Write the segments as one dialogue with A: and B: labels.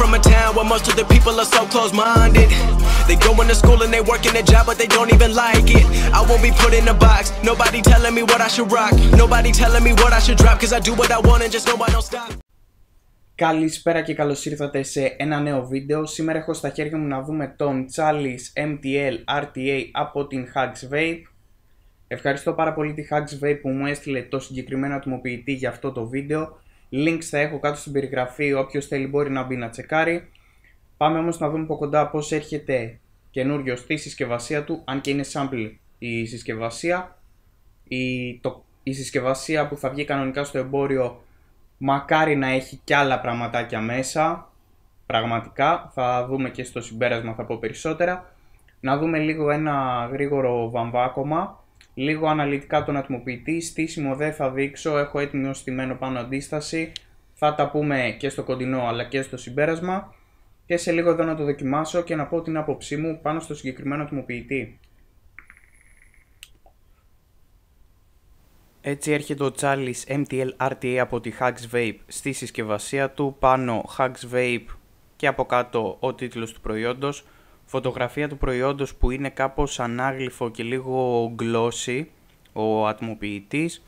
A: from a town where most of the people are so close minded. They going to school and they working a job, but they don't even like it. I won't be put in a box. Nobody telling me what I should rock. Nobody telling me what I should drop, cause I do what I want and just know I don't stop.
B: Καλησπέρα και καλώς ήρθατε σε ένα νέο βίντεο. Σήμερα έχω στα χέρια μου να δούμε τον Chalice MTL RTA από την Hugs Vape. Ευχαριστώ πάρα πολύ τη Hugs Vape που μου έστειλε το συγκεκριμένο ατμοποιητή για αυτό το βίντεο. Links θα έχω κάτω στην περιγραφή, όποιος θέλει μπορεί να μπει να τσεκάρει. Πάμε όμως να δούμε από κοντά πώς έρχεται καινούριο στη συσκευασία του, αν και είναι sample η συσκευασία. Η, το, η συσκευασία που θα βγει κανονικά στο εμπόριο μακάρι να έχει κι άλλα πραγματάκια μέσα. Πραγματικά, θα δούμε και στο συμπέρασμα θα πω περισσότερα. Να δούμε λίγο ένα γρήγορο βαμβάκωμα λίγο αναλυτικά τον ατμοποιητή, στήσιμο δεν θα δείξω, έχω έτοιμο στημένο πάνω αντίσταση, θα τα πούμε και στο κοντινό αλλά και στο συμπέρασμα. Και σε λίγο εδώ να το δοκιμάσω και να πω την άποψή μου πάνω στο συγκεκριμένο ατμοποιητή. Έτσι έρχεται ο Charles MTL RTA από τη Hugs Vape. Στη συσκευασία του, πάνω Hugs Vape και από κάτω ο τίτλος του προϊόντος φωτογραφία του προϊόντος που είναι κάπως ανάγλυφο και λίγο glossy ο ατμοποιητής.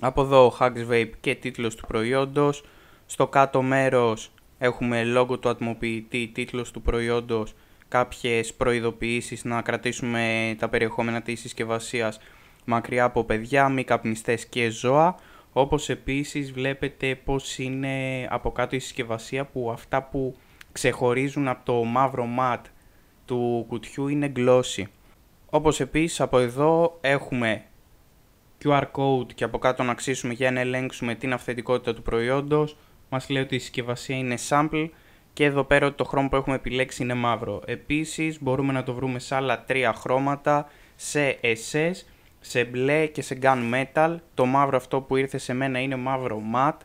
B: Από εδώ ο Hugs Vape και τίτλος του προϊόντος. Στο κάτω μέρος έχουμε logo του ατμοποιητή, τίτλος του προϊόντος κάποιες προειδοποιήσεις να κρατήσουμε τα περιεχόμενα της συσκευασίας μακριά από παιδιά, μη καπνιστές και ζώα. Όπως επίσης βλέπετε πως είναι από κάτω η συσκευασία που αυτά που ξεχωρίζουν από το μαύρο ματ του κουτιού είναι glossy. Όπως επίσης από εδώ έχουμε QR code και από κάτω να αξίσουμε για να ελέγξουμε την αυθεντικότητα του προϊόντος. Μας λέει ότι η συσκευασία είναι sample και εδώ πέρα ότι το χρώμα που έχουμε επιλέξει είναι μαύρο. Επίσης μπορούμε να το βρούμε σε άλλα τρία χρώματα, σε SS, σε μπλε και σε gunmetal. Το μαύρο αυτό που ήρθε σε μένα είναι μαύρο matte.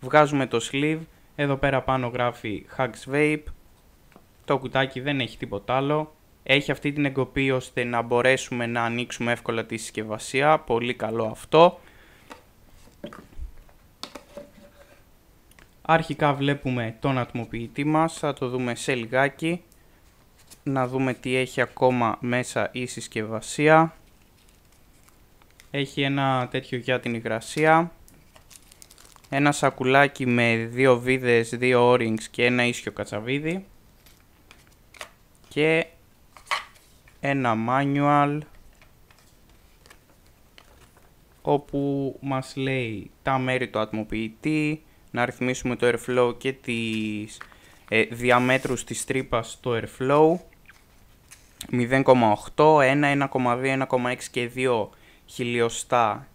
B: Βγάζουμε το sleeve εδώ πέρα πάνω γράφει Hugs Vape. Το κουτάκι δεν έχει τίποτα άλλο. Έχει αυτή την εγκοπή ώστε να μπορέσουμε να ανοίξουμε εύκολα τη συσκευασία. Πολύ καλό αυτό. Αρχικά βλέπουμε τον ατμοποιητή μας. Θα το δούμε σε λιγάκι. Να δούμε τι έχει ακόμα μέσα η συσκευασία. Έχει ένα τέτοιο για την υγρασία ένα σακουλάκι με δύο βίδες, δύο όρινγκς και ένα ίσιο κατσαβίδι και ένα manual όπου μας λέει τα μέρη του ατμοποιητή, να ρυθμίσουμε το airflow και τις ε, διαμέτρους της τρύπας στο airflow. 0,8, 1, 1,2, 1,6 και 2 χιλιοστά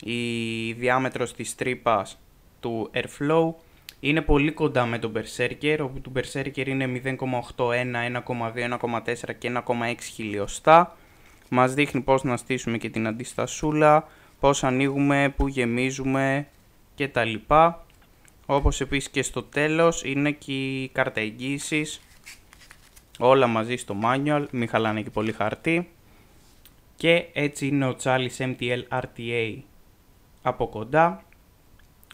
B: η διάμετρος της τρύπας του Airflow είναι πολύ κοντά με τον Berserker, όπου το Berserker είναι 0,81, 1,2, 1,4 και 1,6 χιλιοστά. Μας δείχνει πώς να στήσουμε και την αντιστασούλα, πώς ανοίγουμε, που γεμίζουμε και τα λοιπά. Όπως επίσης και στο τέλος είναι και η κάρτα εγγύησης, όλα μαζί στο manual, μην χαλάνε και πολύ χαρτί. Και έτσι είναι ο Charlie MTL RTA από κοντά.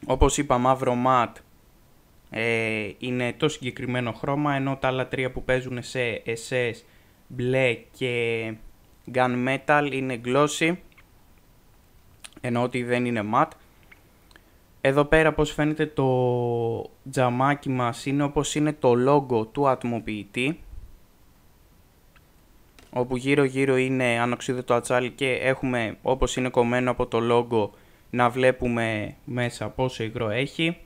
B: Όπως είπα μαύρο mat ε, είναι το συγκεκριμένο χρώμα ενώ τα άλλα τρία που παίζουν σε SS μπλε και gunmetal είναι glossy ενώ ότι δεν είναι matte. Εδώ πέρα πως φαίνεται το τζαμάκι μας είναι όπως είναι το logo του ατμοποιητή όπου γύρω γύρω είναι ανοξίδωτο ατσάλι και έχουμε όπως είναι κομμένο από το logo να βλέπουμε μέσα πόσο υγρό έχει.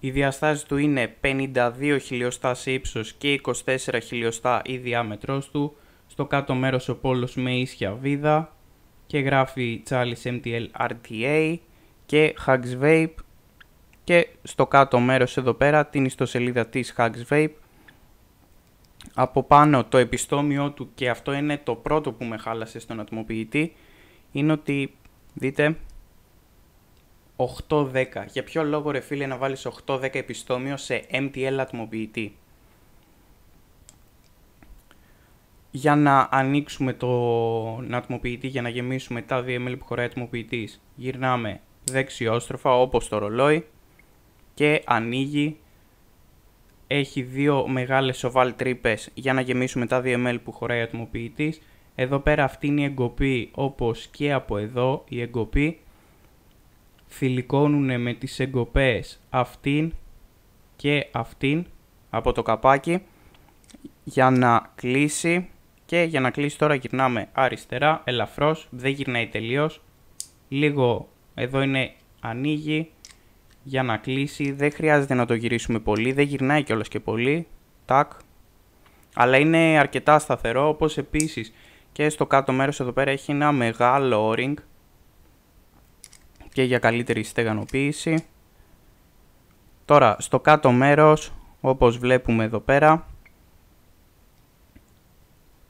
B: Η διαστάση του είναι 52 χιλιοστά σε ύψος και 24 χιλιοστά η διάμετρος του. Στο κάτω μέρος ο πόλος με ίσια βίδα και γράφει Charles MTL RTA και Hugs Vape και στο κάτω μέρος εδώ πέρα την ιστοσελίδα της Hugs Vape. Από πάνω το επιστόμιο του και αυτό είναι το πρώτο που με χάλασε στον ατμοποιητή είναι ότι δείτε 8-10. Για ποιο λόγο ρε φίλε να βάλεις 8-10 επιστόμιο σε MTL ατμοποιητή. Για να ανοίξουμε το ατμοποιητή, για να γεμίσουμε τα 2 ml που χωράει ατμοποιητής, γυρνάμε δεξιόστροφα όπως το ρολόι και ανοίγει. Έχει δύο μεγάλες oval τρύπες για να γεμίσουμε τα 2 ml που χωράει ο ατμοποιητής. Εδώ πέρα αυτή είναι η εγκοπή όπως και από εδώ η εγκοπή. Θηλυκώνουν με τις εγκοπές αυτήν και αυτήν από το καπάκι για να κλείσει και για να κλείσει τώρα γυρνάμε αριστερά, ελαφρώς, δεν γυρνάει τελείως. Λίγο εδώ είναι ανοίγει για να κλείσει, δεν χρειάζεται να το γυρίσουμε πολύ, δεν γυρνάει κιόλας και πολύ. Τάκ. Αλλά είναι αρκετά σταθερό, όπως επίσης και στο κάτω μέρος εδώ πέρα έχει ένα μεγάλο o-ring και για καλύτερη στεγανοποίηση. Τώρα στο κάτω μέρος, όπως βλέπουμε εδώ πέρα,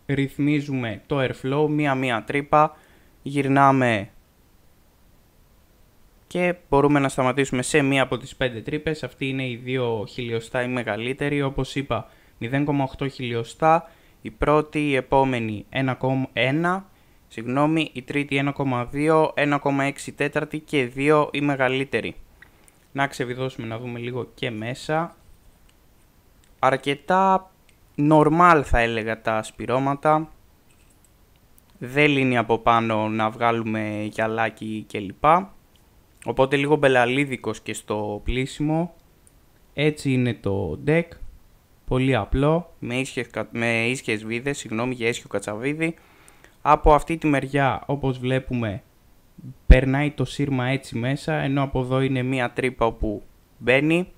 B: ρυθμίζουμε το airflow, μία-μία τρύπα, γυρνάμε και μπορούμε να σταματήσουμε σε μία από τις 5 τρύπες. Αυτή είναι η 2 χιλιοστά η μεγαλύτερη, όπως είπα 0,8 χιλιοστά, η πρώτη, η επόμενη 1,1, συγγνώμη, η τρίτη 1,2, 1,6 τέταρτη και 2 η μεγαλύτερη. Να ξεβιδώσουμε να δούμε λίγο και μέσα. Αρκετά normal θα έλεγα τα σπυρώματα. Δεν λύνει από πάνω να βγάλουμε γυαλάκι κλπ. Οπότε λίγο μπελαλίδικος και στο πλήσιμο. Έτσι είναι το deck. Πολύ απλό, με ίσχυες, με ίσχυες βίδες, συγγνώμη για ίσχυο κατσαβίδι. Από αυτή τη μεριά, όπως βλέπουμε, περνάει το σύρμα έτσι μέσα, ενώ από εδώ είναι μία τρύπα όπου μπαίνει.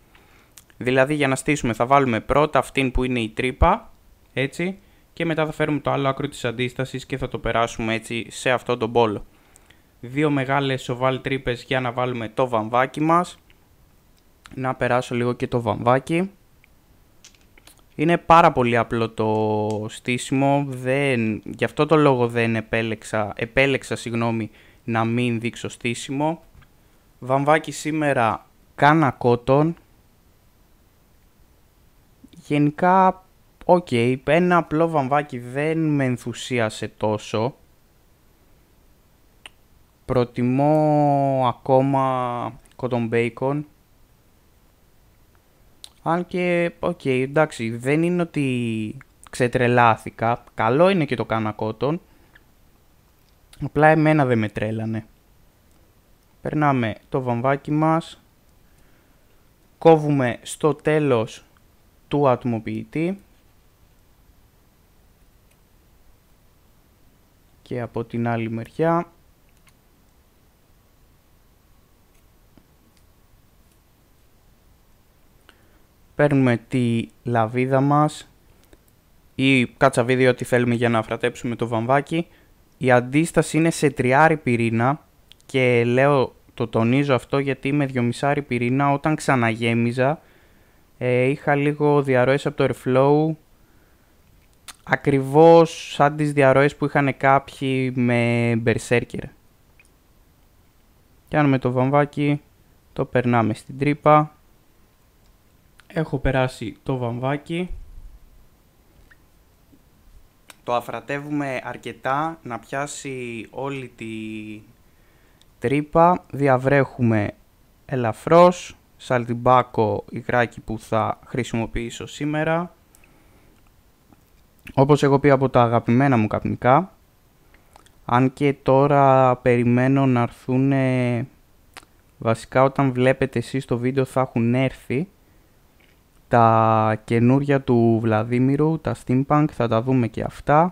B: Δηλαδή για να στήσουμε θα βάλουμε πρώτα αυτήν που είναι η τρύπα, έτσι, και μετά θα φέρουμε το άλλο άκρο της αντίστασης και θα το περάσουμε έτσι σε αυτό τον πόλο. Δύο μεγάλες σοβάλ τρύπες για να βάλουμε το βαμβάκι μας. Να περάσω λίγο και το βαμβάκι. Είναι πάρα πολύ απλό το στήσιμο, δεν, γι' αυτό το λόγο δεν επέλεξα, επέλεξα συγγνώμη, να μην δείξω στήσιμο. Βαμβάκι σήμερα κάνα cotton. Γενικά, OK, okay, ένα απλό βαμβάκι δεν με ενθουσίασε τόσο. Προτιμώ ακόμα cotton bacon. Αν και, OK, okay, εντάξει, δεν είναι ότι ξετρελάθηκα. Καλό είναι και το κάνα cotton. Απλά εμένα δεν με τρέλανε. Περνάμε το βαμβάκι μας. Κόβουμε στο τέλος του ατμοποιητή. Και από την άλλη μεριά. Παίρνουμε τη λαβίδα μας ή κατσαβίδι ό,τι θέλουμε για να φρατέψουμε το βαμβάκι η αντίσταση είναι σε τριάρι πυρήνα και λέω το τονίζω αυτό γιατί με δυομισάρι πυρήνα όταν ξαναγέμιζα ε, είχα λίγο διαρροές από το airflow ακριβώς σαν τις διαρροές που είχαν κάποιοι με berserker. Κάνουμε το βαμβάκι, το περνάμε στην τρύπα. Έχω περάσει το βαμβάκι το αφρατεύουμε αρκετά να πιάσει όλη τη τρύπα. Διαβρέχουμε ελαφρώς, σαλτιμπάκο υγράκι που θα χρησιμοποιήσω σήμερα. Όπως έχω πει από τα αγαπημένα μου καπνικά. Αν και τώρα περιμένω να έρθουν βασικά όταν βλέπετε εσείς το βίντεο θα έχουν έρθει τα καινούρια του Βλαδίμηρου, τα Steampunk, θα τα δούμε και αυτά.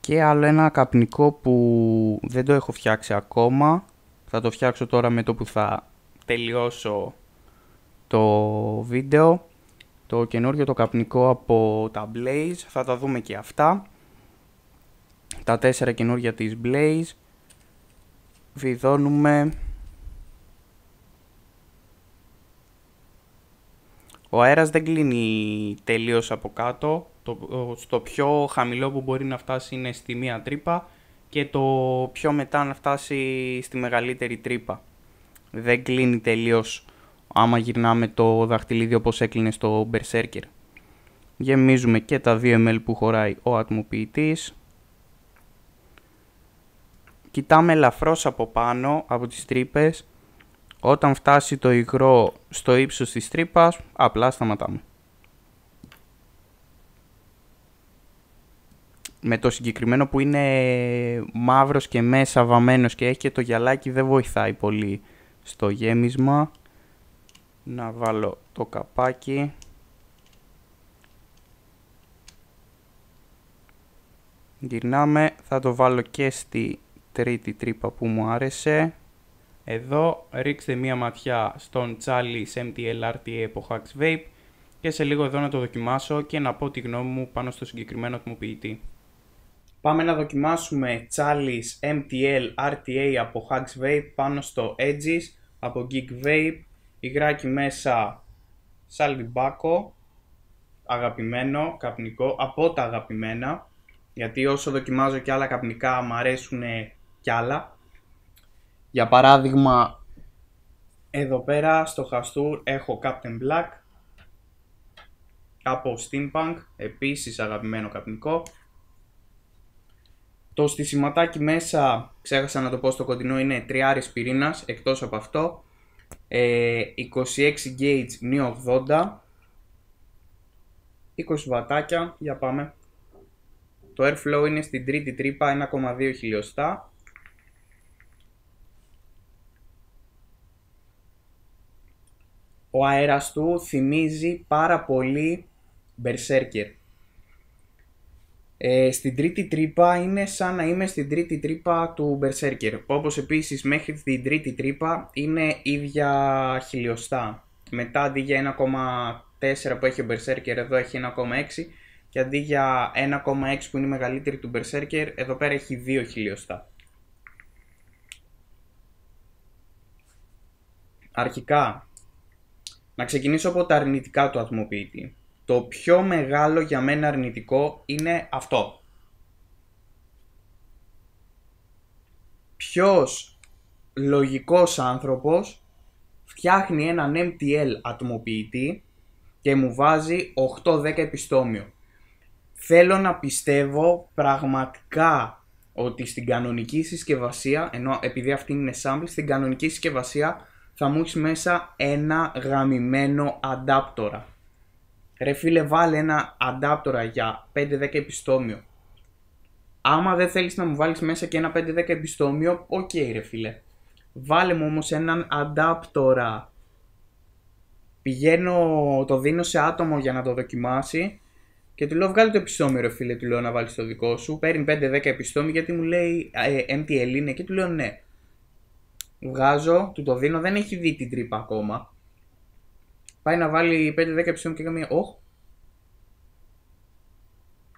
B: Και άλλο ένα καπνικό που δεν το έχω φτιάξει ακόμα. Θα το φτιάξω τώρα με το που θα τελειώσω το βίντεο. Το καινούριο το καπνικό από τα Blaze, θα τα δούμε και αυτά. Τα τέσσερα καινούργια της Blaze βιδώνουμε. Ο αέρας δεν κλείνει τελείως από κάτω. Το, στο πιο χαμηλό που μπορεί να φτάσει είναι στη μία τρύπα και το πιο μετά να φτάσει στη μεγαλύτερη τρύπα. Δεν κλείνει τελείως άμα γυρνάμε το δαχτυλίδι όπως έκλεινε στο Berserker. Γεμίζουμε και τα 2 ml που χωράει ο ατμοποιητής κοιτάμε ελαφρώς από πάνω, από τις τρύπες. Όταν φτάσει το υγρό στο ύψος της τρύπας, απλά σταματάμε. Με το συγκεκριμένο που είναι μαύρος και μέσα βαμμένος και έχει και το γυαλάκι δεν βοηθάει πολύ στο γέμισμα. Να βάλω το καπάκι. Γυρνάμε, θα το βάλω και στη τρίτη τρύπα που μου άρεσε. Εδώ ρίξτε μία ματιά στον Charlie's MTL RTA από Hacks Vape και σε λίγο εδώ να το δοκιμάσω και να πω τη γνώμη μου πάνω στο συγκεκριμένο ατμοποιητή. Πάμε να δοκιμάσουμε Charlie's MTL RTA από Hacks Vape πάνω στο Edges από Geek Vape. Υγράκι μέσα σαλιμπάκο, αγαπημένο, καπνικό, από τα αγαπημένα γιατί όσο δοκιμάζω και άλλα καπνικά μου αρέσουν κι άλλα. Για παράδειγμα, εδώ πέρα στο Χαστούρ έχω Captain Black από Steampunk, επίσης αγαπημένο καπνικό. Το στισιματάκι μέσα, ξέχασα να το πω στο κοντινό, είναι τριάρης πυρήνας, εκτός από αυτό. 26 ε, gauge νη 80. 20 βατάκια, για πάμε. Το airflow είναι στην τρίτη τρύπα 1,2 χιλιοστά. Ο αέρας του θυμίζει πάρα πολύ Berserker. Ε, στην τρίτη τρύπα είναι σαν να είμαι στην τρίτη τρύπα του Berserker. Όπως επίσης μέχρι την τρίτη τρύπα είναι ίδια χιλιοστά. Μετά αντί για 1,4 που έχει ο Berserker εδώ έχει 1,6 και αντί για 1,6 που είναι η μεγαλύτερη του Berserker, εδώ πέρα έχει 2 χιλιοστά. Αρχικά, να ξεκινήσω από τα αρνητικά του ατμοποιητή. Το πιο μεγάλο για μένα αρνητικό είναι αυτό. Ποιος λογικός άνθρωπος φτιάχνει έναν MTL ατμοποιητή και μου βάζει 5-10 επιστόμιο θέλω να πιστεύω πραγματικά ότι στην κανονική συσκευασία, ενώ επειδή αυτή είναι sample, στην κανονική συσκευασία θα μου έχεις μέσα ένα γαμημένο αντάπτορα. Ρε φίλε βάλε ένα αντάπτορα για 5-10 επιστόμιο. Άμα δεν θέλεις να μου βάλεις μέσα και ένα 5-10 επιστόμιο, OK okay, ρε φίλε. Βάλε μου όμως έναν αντάπτορα. Πηγαίνω, το δίνω σε άτομο για να το δοκιμάσει και του λέω βγάλει το επιστόμιο ρε φίλε, του λέω να βάλεις το δικό σου. Παίρνει 5-10 επιστόμιο γιατί μου λέει ε, MTL είναι και του λέω ναι. Βγάζω, του το δίνω, δεν έχει δει την τρύπα ακόμα. Πάει να βάλει 5-10 επιστόμιο και κάνει μια όχ.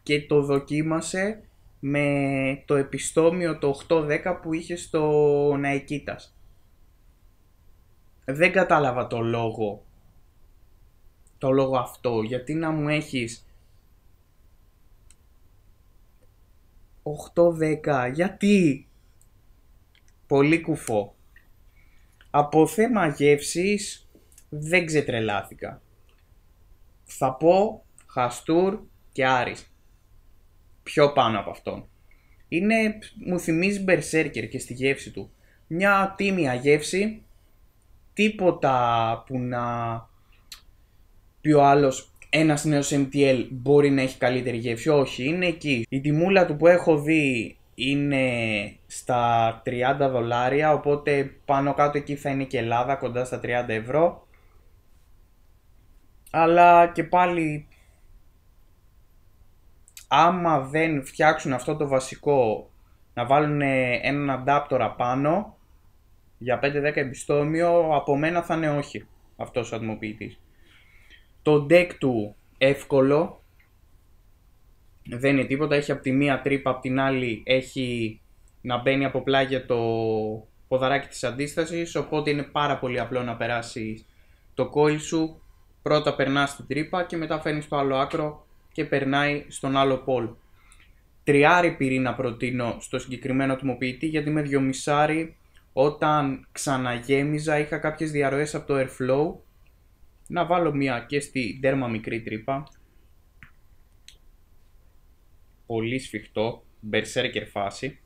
B: Και το δοκίμασε με το επιστόμιο το 8-10 που είχε στο Ναϊκίτας. Δεν κατάλαβα το λόγο το λόγο αυτό γιατί να μου έχεις 8-10. Γιατί; Πολύ κουφό. Από θέμα γεύσης δεν ξετρελάθηκα. Θα πω Χαστούρ και Άρης. Πιο πάνω από αυτόν. Είναι, μου θυμίζει Berserker και στη γεύση του. Μια τίμια γεύση, τίποτα που να πει ο άλλος ένας νέος MTL μπορεί να έχει καλύτερη γεύση. Όχι, είναι εκεί. Η τιμούλα του που έχω δει είναι στα 30 δολάρια, οπότε πάνω κάτω εκεί θα είναι και Ελλάδα, κοντά στα 30 ευρώ. Αλλά και πάλι, άμα δεν φτιάξουν αυτό το βασικό, να βάλουν έναν αντάπτορα πάνω, για 5-10 επιστόμιο, από μένα θα είναι όχι αυτός ο ατμοποιητής. Το deck του εύκολο. Δεν είναι τίποτα. Έχει από τη μία τρύπα, από την άλλη έχει να μπαίνει από πλάγια το ποδαράκι της αντίστασης. Οπότε είναι πάρα πολύ απλό να περάσει το κόιλ σου. Πρώτα περνάς στην τρύπα και μετά φέρνεις στο άλλο άκρο και περνάει στον άλλο πόλ. Τριάρι πυρήνα προτείνω στο συγκεκριμένο ατμοποιητή γιατί με δυο μισάρι όταν ξαναγέμιζα είχα κάποιες διαρροές από το airflow να βάλω μία και στη δέρμα μικρή τρύπα. Πολύ σφιχτό, berserker φάση.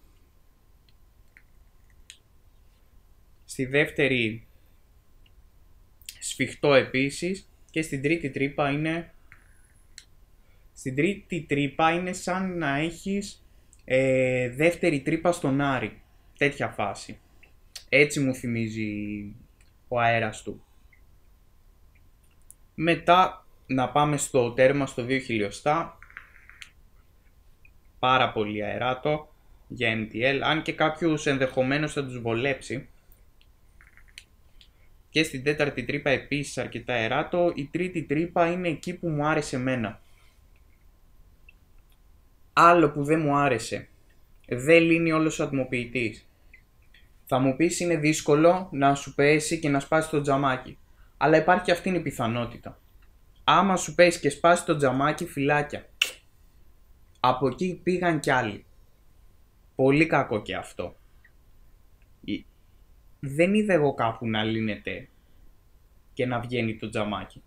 B: Στη δεύτερη σφιχτό επίσης και στην τρίτη τρύπα είναι στην τρίτη τρύπα είναι σαν να έχεις ε, δεύτερη τρύπα στον Άρη. Τέτοια φάση. Έτσι μου θυμίζει ο αέρας του. Μετά να πάμε στο τέρμα στο 2 χιλιοστά. Πάρα πολύ αεράτο για MTL, αν και κάποιους ενδεχομένως θα τους βολέψει. Και στην τέταρτη τρύπα επίσης αρκετά αεράτο. Η τρίτη τρύπα είναι εκεί που μου άρεσε εμένα. Άλλο που δεν μου άρεσε. Δεν λύνει όλος ο ατμοποιητής. Θα μου πεις είναι δύσκολο να σου πέσει και να σπάσει το τζαμάκι. Αλλά υπάρχει αυτή η πιθανότητα. Άμα σου πέσει και σπάσει το τζαμάκι φυλάκια. Από εκεί πήγαν κι άλλοι. Πολύ κακό και αυτό. Δεν είδα εγώ κάπου να λύνεται και να βγαίνει το τζαμάκι.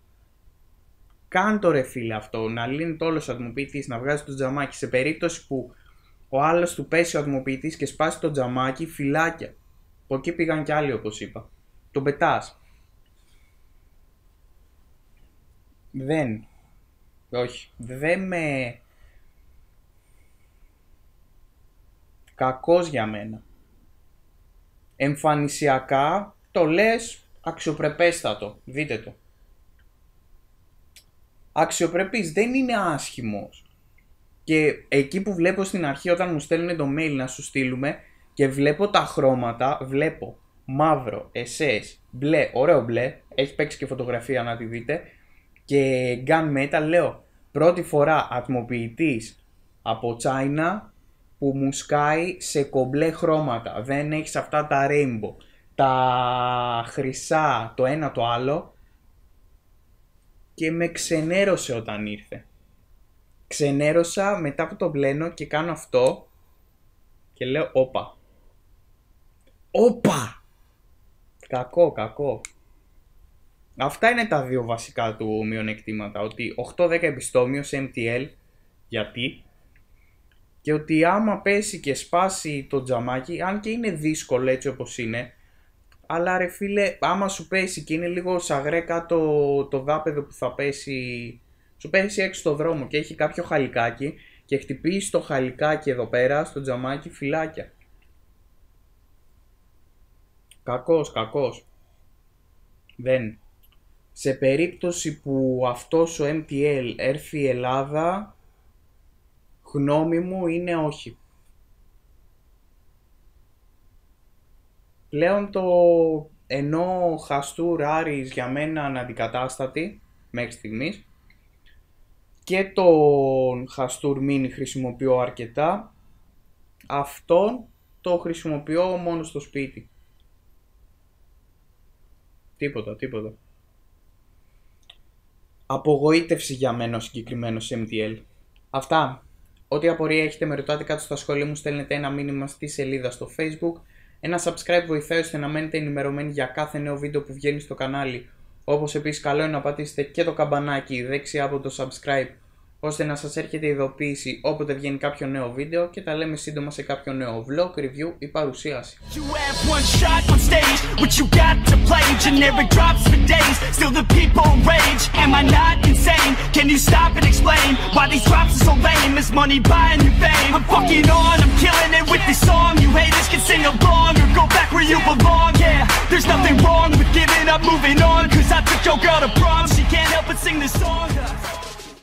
B: Κάν το ρε φίλε αυτό, να λύνεται όλος ο ατμοποιητής, να βγάζει το τζαμάκι σε περίπτωση που ο άλλος του πέσει ο ατμοποιητής και σπάσει το τζαμάκι, φυλάκια. Από εκεί πήγαν κι άλλοι όπως είπα. Τον πετάς. Δεν. Όχι. Δεν με. Κακός για μένα. Εμφανισιακά το λες αξιοπρεπέστατο. Δείτε το. Αξιοπρεπής δεν είναι άσχημος. Και εκεί που βλέπω στην αρχή όταν μου στέλνουν το mail να σου στείλουμε και βλέπω τα χρώματα, βλέπω μαύρο, SS, μπλε, ωραίο μπλε, έχει παίξει και φωτογραφία να τη δείτε και gun metal λέω πρώτη φορά ατμοποιητής από China που μου σκάει σε κομπλέ χρώματα, δεν έχεις αυτά τα rainbow, τα χρυσά το ένα το άλλο και με ξενέρωσε όταν ήρθε. Ξενέρωσα μετά που το μπλένω και κάνω αυτό και λέω όπα. Όπα! Κακό, κακό. Αυτά είναι τα δύο βασικά του μειονεκτήματα. Ότι 8-10 επιστόμιο σε MTL, γιατί, και ότι άμα πέσει και σπάσει το τζαμάκι, αν και είναι δύσκολο έτσι όπως είναι, αλλά ρε φίλε, άμα σου πέσει και είναι λίγο σαγρέκα το, το δάπεδο που θα πέσει, σου πέσει έξω στο δρόμο και έχει κάποιο χαλικάκι και χτυπήσει το χαλικάκι εδώ πέρα στο τζαμάκι φυλάκια. Κακός, κακός. Δεν. Σε περίπτωση που αυτός ο MTL έρθει η Ελλάδα, γνώμη μου είναι όχι. Πλέον το ενώ Χαστούρ Άρης για μένα αναντικατάστατη μέχρι στιγμής και τον Χαστούρ Μίνι χρησιμοποιώ αρκετά αυτόν το χρησιμοποιώ μόνο στο σπίτι. Τίποτα, τίποτα. Απογοήτευση για μένα ο συγκεκριμένος MTL. Αυτά. Ό,τι απορία έχετε με ρωτάτε κάτω στα σχόλια μου, στέλνετε ένα μήνυμα στη σελίδα στο facebook. Ένα subscribe βοηθάει ώστε να μένετε ενημερωμένοι για κάθε νέο βίντεο που βγαίνει στο κανάλι. Όπως επίσης καλό είναι να πατήσετε και το καμπανάκι δεξιά από το subscribe ώστε να σας έρχεται η ειδοποίηση όποτε βγαίνει κάποιο νέο βίντεο και τα λέμε σύντομα σε κάποιο νέο βίντεο. Η παρουσίαση.